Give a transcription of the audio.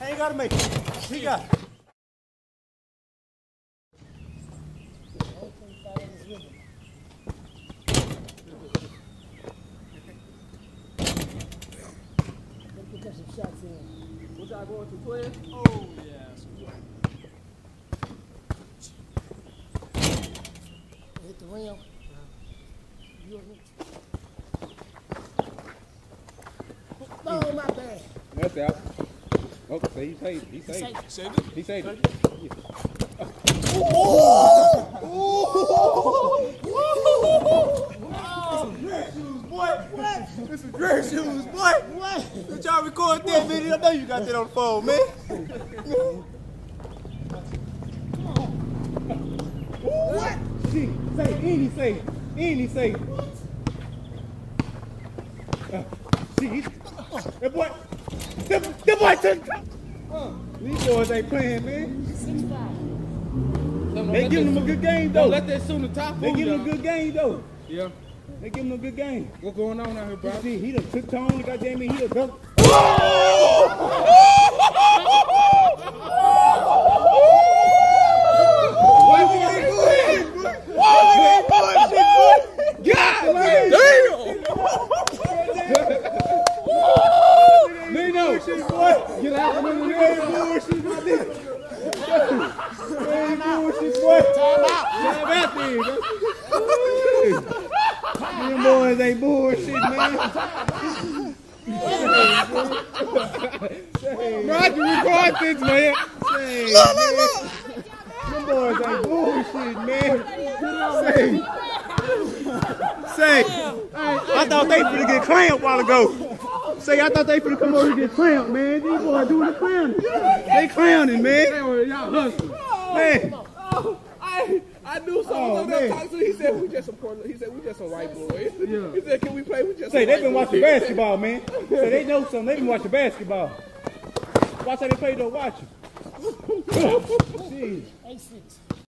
I ain't gotta make it. He got. Get some shots in. What y'all going to 12? Oh, yes. Hit the rim. You Oh, my bad. That's out. Oh, so he saved it. He saved it. Saved it. He saved it. Boy, this is great shoes, boy. What? Did y'all record that video? I know you got that on the phone, man. What? She say any say any say. Uh, see, that boy, that, that boy took. Uh, these boys ain't playing, man. They giving them a good game though. Don't let that soon the top They fool giving him a good game though. Yeah. They giving him a good game. What's going on out here, bro? See, he done took tone. Goddamn it, he done done. Nino! Get out under Hey, there. bullshit, my nigga. Hey, bullshit, boy. Time out there. Them boys ain't bullshit, man. Can record this, man. Say, man. Them boys ain't bullshit, man. Say. Say. I thought they finna get clamped while ago. Say, I thought they finna come over here and get clamped, man. These boys doing the clowning. They clowning, man. Y'all hustling. Oh, man. Oh, I I knew someone Oh, over there man. talking to. He said we just some poor. He said we just some white boys. Yeah. He said can we play? We just. Say, they white been boys. watching basketball, man. Say, they know something. They been watching basketball. Watch how they play, though. Watch it. Jeez. A6.